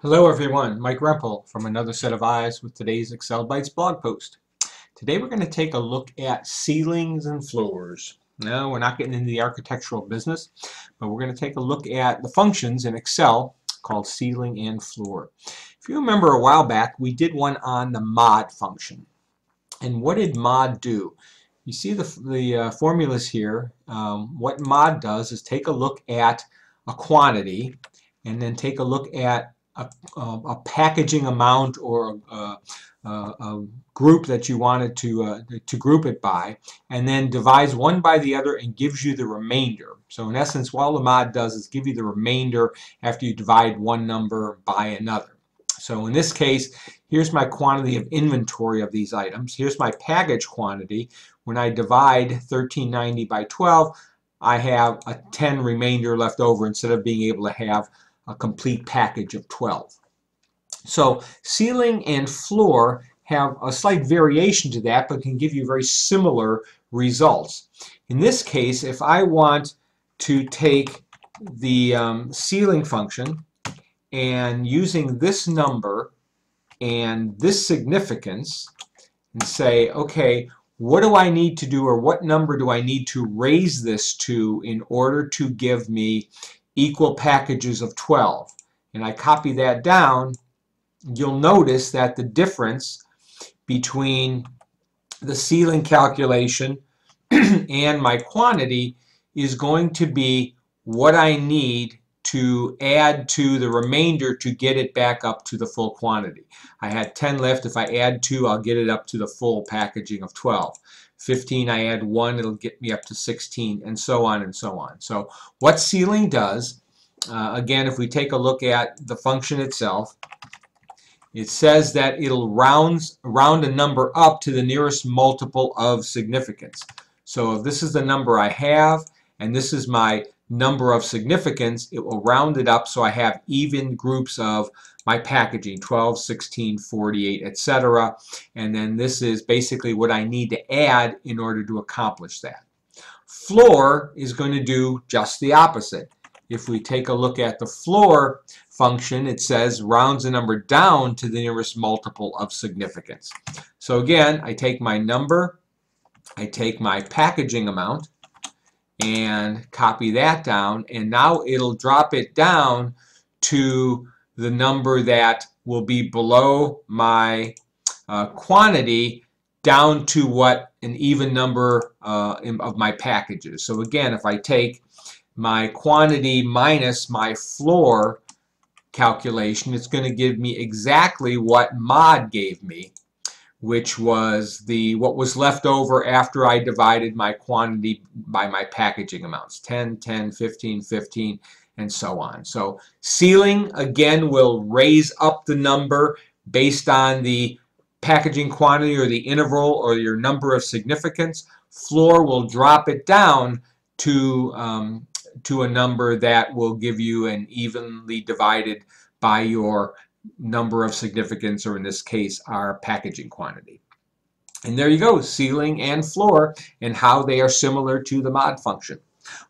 Hello everyone, Mike Rempel from Another Set of Eyes with today's Excel Bytes blog post. Today we're going to take a look at ceilings and floors. No, we're not getting into the architectural business, but we're going to take a look at the functions in Excel called ceiling and floor. If you remember a while back, we did one on the mod function. And what did mod do? You see the, the uh, formulas here. Um, what mod does is take a look at a quantity and then take a look at a, a, packaging amount or a, a, group that you wanted to, uh, to group it by, and then divides one by the other and gives you the remainder. So in essence, what the mod does is give you the remainder after you divide one number by another. So in this case, here's my quantity of inventory of these items. Here's my package quantity. When I divide 1390 by 12, I have a 10 remainder left over instead of being able to have a complete package of 12. So ceiling and floor have a slight variation to that but can give you very similar results. In this case, if I want to take the um, ceiling function and using this number and this significance and say, okay, what do I need to do or what number do I need to raise this to in order to give me equal packages of 12 and I copy that down you'll notice that the difference between the ceiling calculation and my quantity is going to be what I need to add to the remainder to get it back up to the full quantity. I had 10 left. If I add 2, I'll get it up to the full packaging of 12. 15, I add 1, it'll get me up to 16, and so on and so on. So what ceiling does, uh, again, if we take a look at the function itself, it says that it'll rounds, round a number up to the nearest multiple of significance. So if this is the number I have, and this is my number of significance, it will round it up so I have even groups of my packaging, 12, 16, 48, etc. And then this is basically what I need to add in order to accomplish that. Floor is going to do just the opposite. If we take a look at the floor function, it says rounds the number down to the nearest multiple of significance. So again, I take my number, I take my packaging amount, and copy that down and now it'll drop it down to the number that will be below my uh, quantity down to what an even number uh, of my packages. So again, if I take my quantity minus my floor calculation, it's going to give me exactly what mod gave me which was the what was left over after I divided my quantity by my packaging amounts 10 10 15 15 and so on. So ceiling again will raise up the number based on the packaging quantity or the interval or your number of significance. Floor will drop it down to um, to a number that will give you an evenly divided by your number of significance, or in this case, our packaging quantity. And there you go, ceiling and floor, and how they are similar to the mod function.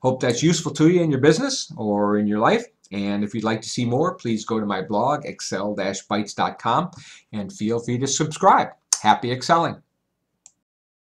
Hope that's useful to you in your business or in your life. And if you'd like to see more, please go to my blog, excel-bytes.com, and feel free to subscribe. Happy excelling!